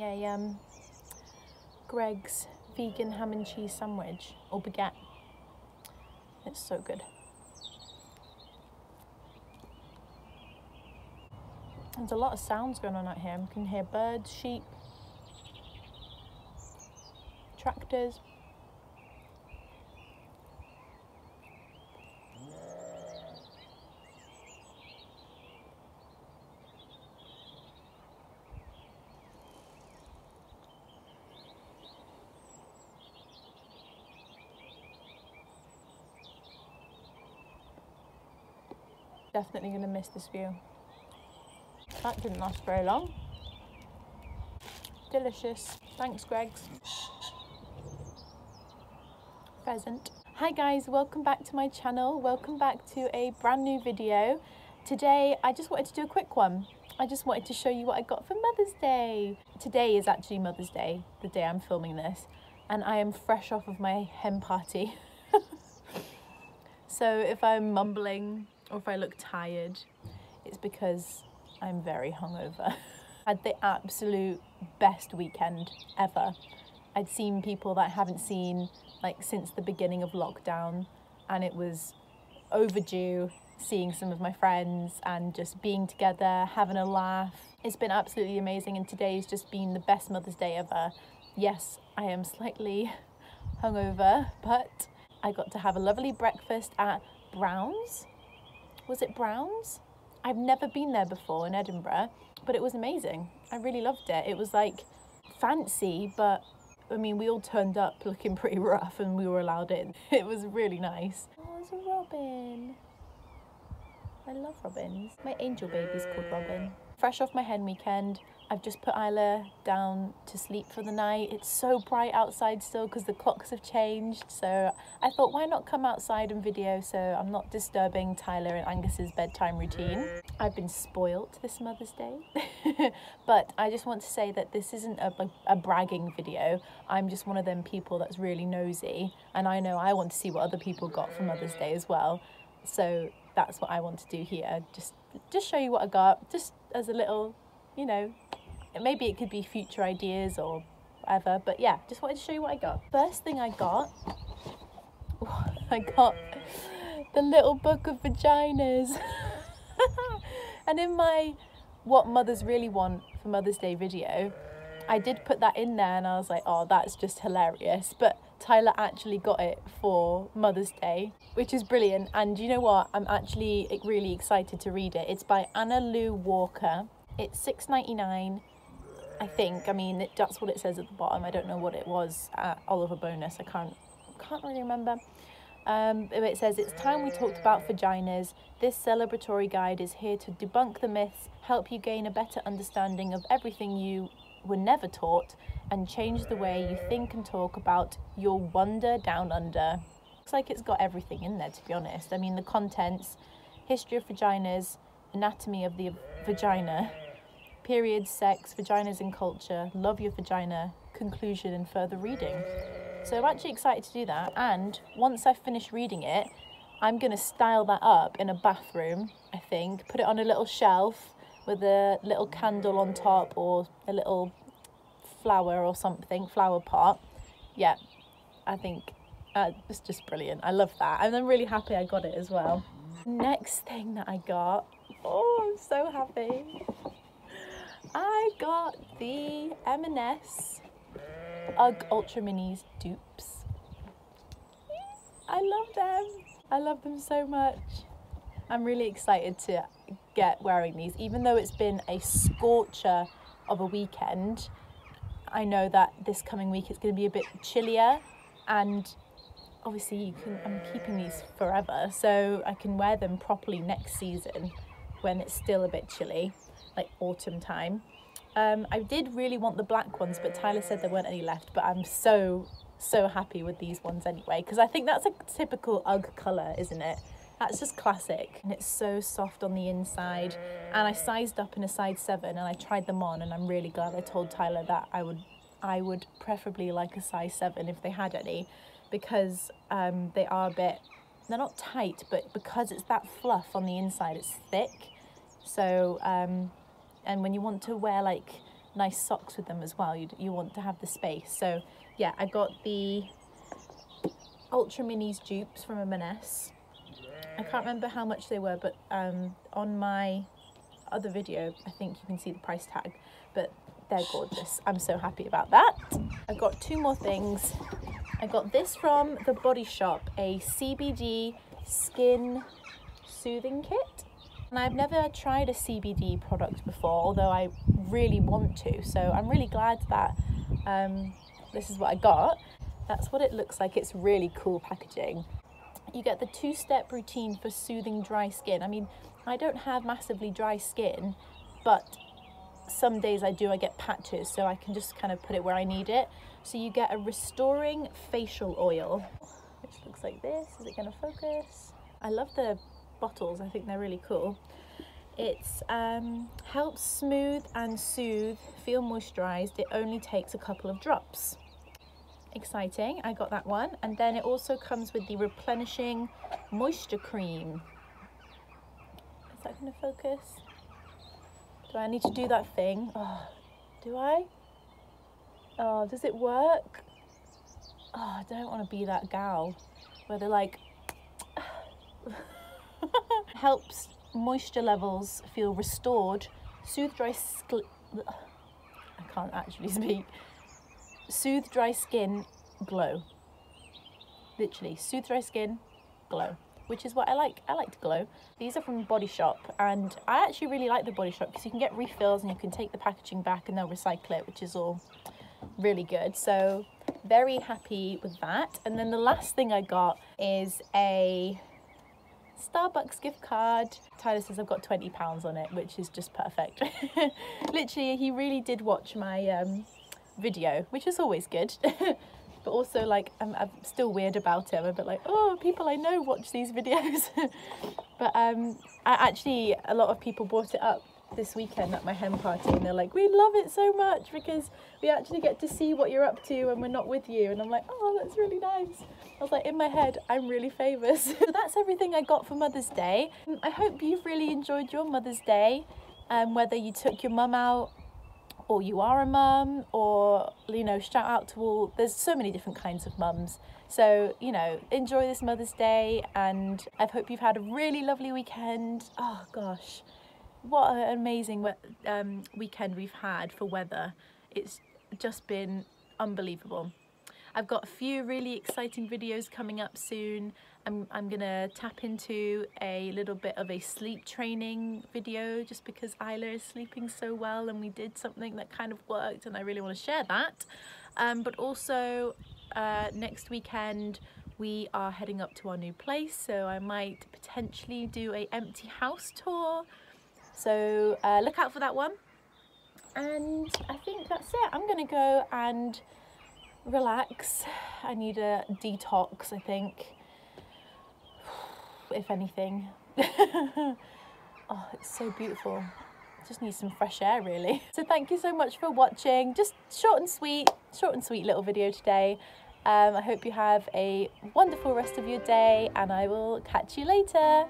having a um, Greggs vegan ham and cheese sandwich or baguette. It's so good. There's a lot of sounds going on out here. You can hear birds, sheep, tractors. Definitely going to miss this view. That didn't last very long. Delicious. Thanks, Greggs. Pheasant. Hi guys, welcome back to my channel. Welcome back to a brand new video. Today, I just wanted to do a quick one. I just wanted to show you what I got for Mother's Day. Today is actually Mother's Day, the day I'm filming this, and I am fresh off of my hen party. so if I'm mumbling or if I look tired, it's because I'm very hungover. Had the absolute best weekend ever. I'd seen people that I haven't seen like since the beginning of lockdown and it was overdue seeing some of my friends and just being together, having a laugh. It's been absolutely amazing and today's just been the best Mother's Day ever. Yes, I am slightly hungover, but I got to have a lovely breakfast at Brown's. Was it Brown's? I've never been there before in Edinburgh, but it was amazing. I really loved it. It was like fancy, but I mean, we all turned up looking pretty rough and we were allowed in. It was really nice. Oh, there's a robin. I love robins. My angel baby's called Robin. Fresh off my hen weekend, I've just put Isla down to sleep for the night. It's so bright outside still because the clocks have changed. So I thought, why not come outside and video so I'm not disturbing Tyler and Angus's bedtime routine. I've been spoilt this Mother's Day. but I just want to say that this isn't a, a, a bragging video. I'm just one of them people that's really nosy. And I know I want to see what other people got for Mother's Day as well. So that's what I want to do here. Just, just show you what I got, just as a little, you know, maybe it could be future ideas or whatever but yeah just wanted to show you what I got. First thing I got oh, I got the little book of vaginas. And in my what mothers really want for Mother's Day video I did put that in there and I was like oh that's just hilarious. But Tyler actually got it for Mother's Day which is brilliant and you know what I'm actually really excited to read it it's by Anna Lou Walker it's six ninety nine. I think. I mean, it, that's what it says at the bottom. I don't know what it was at Oliver Bonas. I can't can't really remember. Um, it says it's time we talked about vaginas. This celebratory guide is here to debunk the myths, help you gain a better understanding of everything you were never taught, and change the way you think and talk about your wonder down under. Looks like it's got everything in there, to be honest. I mean, the contents, history of vaginas, anatomy of the vagina, period, sex, vaginas and culture, love your vagina, conclusion and further reading. So I'm actually excited to do that and once I finish reading it, I'm going to style that up in a bathroom, I think, put it on a little shelf with a little candle on top or a little flower or something, flower pot. Yeah, I think uh, it's just brilliant. I love that. And I'm really happy I got it as well. Next thing that I got, oh, I'm so happy. I got the M&S UGG Ultra Minis dupes. I love them. I love them so much. I'm really excited to get wearing these, even though it's been a scorcher of a weekend. I know that this coming week it's going to be a bit chillier, and obviously you can. I'm keeping these forever, so I can wear them properly next season when it's still a bit chilly like autumn time. Um, I did really want the black ones, but Tyler said there weren't any left. But I'm so, so happy with these ones anyway, because I think that's a typical UGG colour, isn't it? That's just classic. And it's so soft on the inside. And I sized up in a size 7 and I tried them on and I'm really glad I told Tyler that I would I would preferably like a size 7 if they had any because um, they are a bit, they're not tight, but because it's that fluff on the inside, it's thick. So um, and when you want to wear like nice socks with them as well. You, you want to have the space. So yeah, I got the Ultra Minis dupes from M&S. I can't remember how much they were, but um, on my other video, I think you can see the price tag, but they're gorgeous. I'm so happy about that. I got two more things. I got this from the Body Shop, a CBD skin soothing kit. And I've never tried a CBD product before, although I really want to. So I'm really glad that um, this is what I got. That's what it looks like. It's really cool packaging. You get the two-step routine for soothing dry skin. I mean, I don't have massively dry skin, but some days I do, I get patches, so I can just kind of put it where I need it. So you get a restoring facial oil, which looks like this. Is it gonna focus? I love the bottles. I think they're really cool. It um, helps smooth and soothe, feel moisturized. It only takes a couple of drops. Exciting, I got that one. And then it also comes with the replenishing moisture cream. Is that gonna focus? Do I need to do that thing? Oh, do I? Oh, does it work? Oh, I don't want to be that gal where they're like, helps moisture levels feel restored, soothe dry skin. I can't actually speak. Soothe dry skin, glow. Literally, soothe dry skin, glow. Which is what I like. I like to glow. These are from Body Shop, and I actually really like the Body Shop because you can get refills and you can take the packaging back and they'll recycle it, which is all really good. So very happy with that. And then the last thing I got is a Starbucks gift card. Tyler says I've got 20 pounds on it, which is just perfect. Literally, he really did watch my um, video, which is always good. but also like I'm, I'm, still weird about it. I'm a bit like, oh, people I know watch these videos. but um, I actually, a lot of people brought it up this weekend at my hen party and they're like, we love it so much because we actually get to see what you're up to when we're not with you. And I'm like, oh, that's really nice. I was like, in my head, I'm really famous. so that's everything I got for Mother's Day. I hope you've really enjoyed your Mother's Day, um, whether you took your mum out or you are a mum or, you know, shout out to all, there's so many different kinds of mums. So, you know, enjoy this Mother's Day and I hope you've had a really lovely weekend. Oh gosh what an amazing um, weekend we've had for weather. It's just been unbelievable. I've got a few really exciting videos coming up soon. I'm, I'm gonna tap into a little bit of a sleep training video just because Isla is sleeping so well and we did something that kind of worked and I really want to share that. Um, but also uh, next weekend we are heading up to our new place so I might potentially do a empty house tour so uh, look out for that one. And I think that's it. I'm to go and relax. I need a detox, I think, if anything. oh, it's so beautiful. Just need some fresh air, really. So thank you so much for watching. Just short and sweet, short and sweet little video today. Um, I hope you have a wonderful rest of your day and I will catch you later.